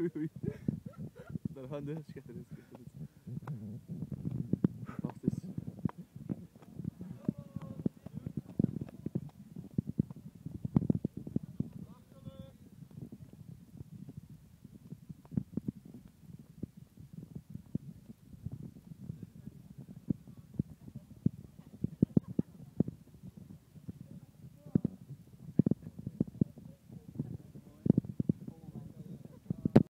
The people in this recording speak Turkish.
Uy, uy, uy. Darhan de, şikayet ederiz.